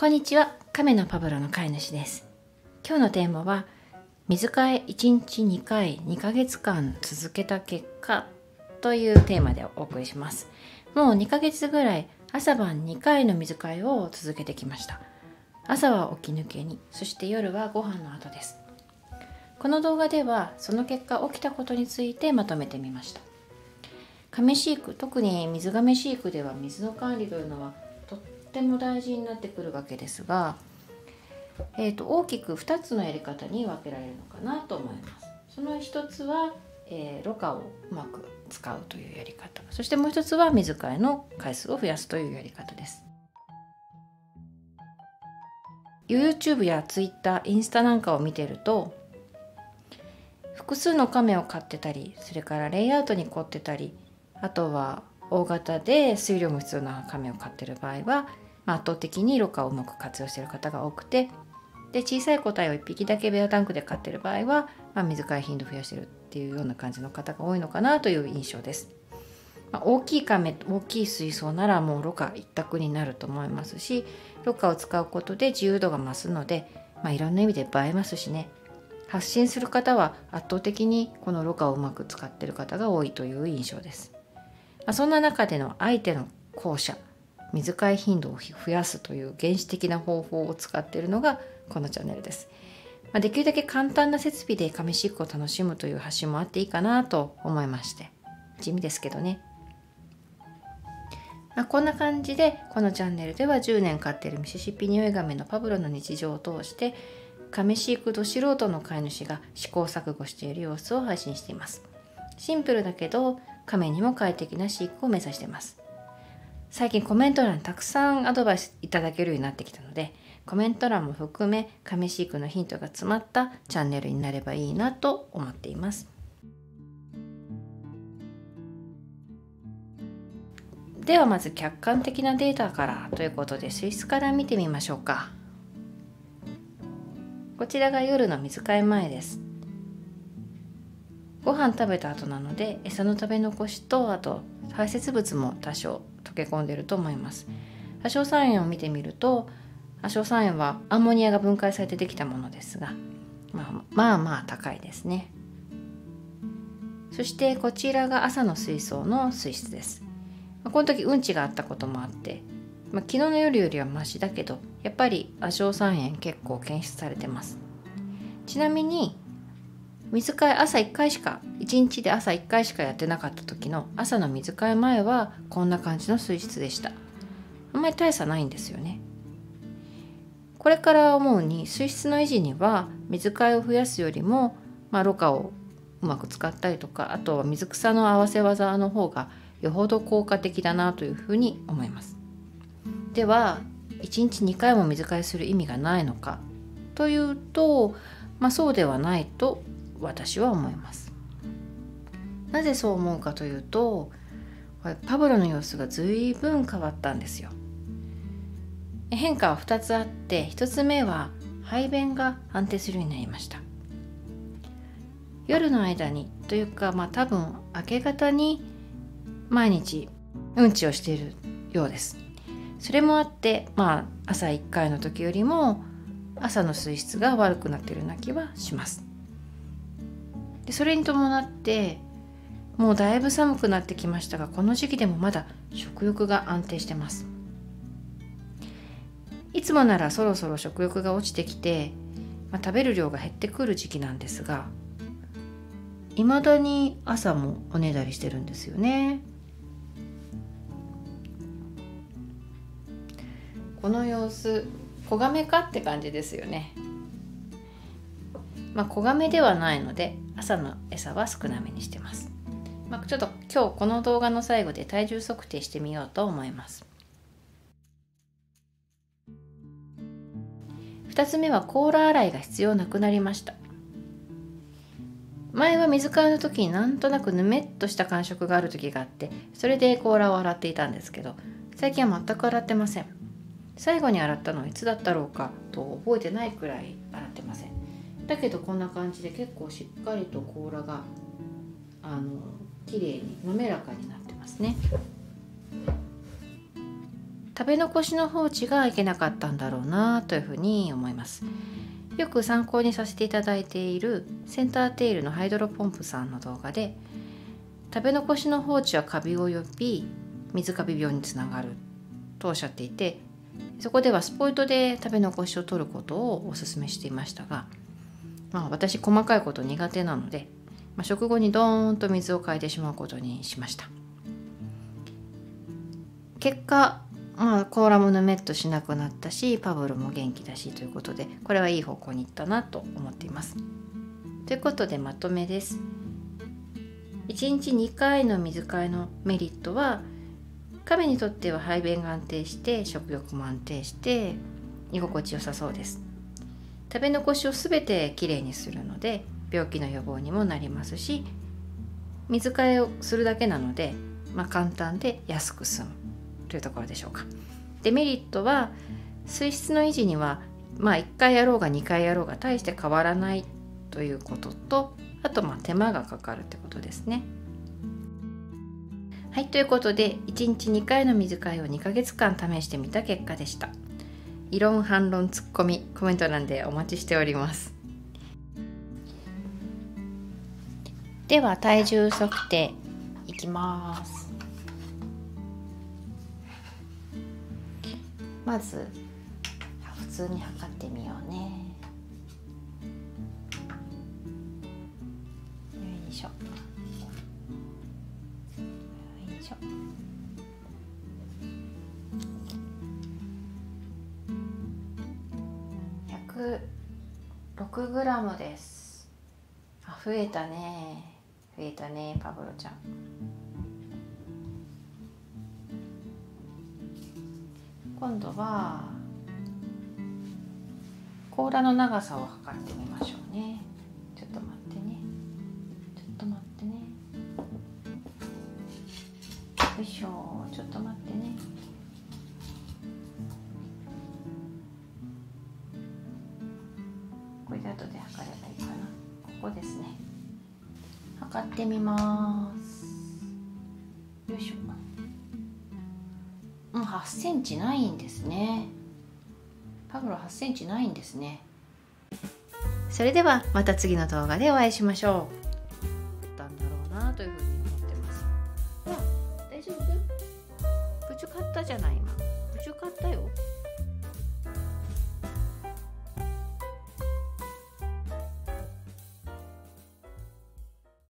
こんにちは。亀のパブロの飼い主です。今日のテーマは水替え1日2回2ヶ月間続けた結果というテーマでお送りします。もう2ヶ月ぐらい朝晩2回の水替えを続けてきました。朝は起き抜けにそして夜はご飯の後です。この動画ではその結果起きたことについてまとめてみました。亀飼育特に水亀飼育では水の管理というのはっても大事になってくるわけですが、えーと、大きく2つのやり方に分けられるのかなと思います。その一つは、えー、ろ過をうまく使うというやり方。そしてもう一つは水替えの回数を増やすというやり方です。YouTube や Twitter、インスタなんかを見てると複数の亀を飼ってたりそれからレイアウトに凝ってたりあとは大型で水量も必要な亀を飼ってる場合は、まあ、圧倒的にろ過をうまく活用している方が多くてで小さい個体を1匹だけベアタンクで飼ってる場合は、まあ、水替え頻度増やしてるっていうような感じの方が多いのかなという印象です。まあ、大きい亀大きい水槽ならもうろ過一択になると思いますしろ過を使うことで自由度が増すので、まあ、いろんな意味で映えますしね発信する方は圧倒的にこのろ過をうまく使ってる方が多いという印象です。まあ、そんな中での相手の校舎水替え頻度を増やすという原始的な方法を使っているのがこのチャンネルです。まあ、できるだけ簡単な設備で亀飼育を楽しむという発信もあっていいかなと思いまして地味ですけどね。まあ、こんな感じでこのチャンネルでは10年飼っているミシシッピニオイガメのパブロの日常を通して亀飼育ど素人の飼い主が試行錯誤している様子を配信しています。シンプルだけど亀にも快適な飼育を目指してます。最近コメント欄にたくさんアドバイスいただけるようになってきたのでコメント欄も含め亀飼育のヒントが詰まったチャンネルになればいいなと思っています。ではまず客観的なデータからということで水質から見てみましょうか。こちらが夜の水替え前です。ご飯食べた後なので餌の食べ残しとあと排泄物も多少溶け込んでると思います。亜硝酸塩を見てみると亜硝酸塩はアンモニアが分解されてできたものですが、まあ、まあまあ高いですね。そしてこちらが朝の水槽の水質です。この時うんちがあったこともあって、まあ、昨日の夜よりはマシだけどやっぱり亜硝酸塩結構検出されてます。ちなみに水替え朝1回しか1日で朝1回しかやってなかった時の朝の水替え前はこんな感じの水質でした。あんまり大差ないんですよね。これから思うに水質の維持には水替えを増やすよりも、まあ、ろ過をうまく使ったりとかあとは水草の合わせ技の方がよほど効果的だなというふうに思います。では1日2回も水替えする意味がないのかというと、まあ、そうではないと私は思います。なぜそう思うかというとパブロの様子が随分変わったんですよ。変化は2つあって1つ目は排便が安定するようになりました。夜の間にというかまあ多分明け方に毎日うんちをしているようです。それもあってまあ朝1回の時よりも朝の水質が悪くなっているような気はします。でそれに伴ってもうだいぶ寒くなってきましたがこの時期でもまだ食欲が安定してます。いつもならそろそろ食欲が落ちてきて、まあ、食べる量が減ってくる時期なんですがいまだに朝もおねだりしてるんですよね。この様子子亀かって感じですよね。まあ子亀ではないので朝の餌は少なめにしてます、まあ、ちょっと今日この動画の最後で体重測定してみようと思います。2つ目は甲羅洗いが必要なくなりました。前は水替えの時になんとなくぬめっとした感触がある時があってそれで甲羅を洗っていたんですけど最近は全く洗ってません。最後に洗ったのはいつだったろうかと覚えてないくらい洗ってません。だけどこんな感じで結構しっかりと甲羅があの綺麗に滑らかになってますね。食べ残しの放置がいけなかったんだろうなというふうに思います。よく参考にさせていただいているセンターテイルのハイドロポンプさんの動画で食べ残しの放置はカビを呼び水カビ病につながるとおっしゃっていてそこではスポイトで食べ残しを取ることをお勧めしていましたが、まあ、私細かいこと苦手なので、まあ、食後にドーンと水を変えてしまうことにしました。結果、まあ、甲羅もぬめっとしなくなったしパブロも元気だしということでこれはいい方向にいったなと思っています。ということでまとめです。1日2回の水替えのメリットは亀にとっては排便が安定して食欲も安定して居心地よさそうです。食べ残しを全てきれいにするので病気の予防にもなりますし水替えをするだけなので、まあ、簡単で安く済むというところでしょうかデメリットは水質の維持にはまあ1回やろうが2回やろうが大して変わらないということとあとまあ手間がかかるってことですね。はい、ということで1日2回の水替えを2ヶ月間試してみた結果でした。異論反論ツッコミコメント欄でお待ちしております。では体重測定いきます。まず普通に測ってみようね。よいしょ。よいしょ。6グラムです。あ増えたね。増えたねパブロちゃん。今度は甲羅の長さを測ってみましょうね。ちょっと待ってね。ちょっと待ってね。よいしょ。ちょっと待ってね。ここですね。測ってみます。よいしょ。もう8センチないんですね。パブロ8センチないんですね。それではまた次の動画でお会いしましょう。だんだろうなというふうに思ってます。わ大丈夫？プチュ買ったじゃない今。プチュ買ったよ。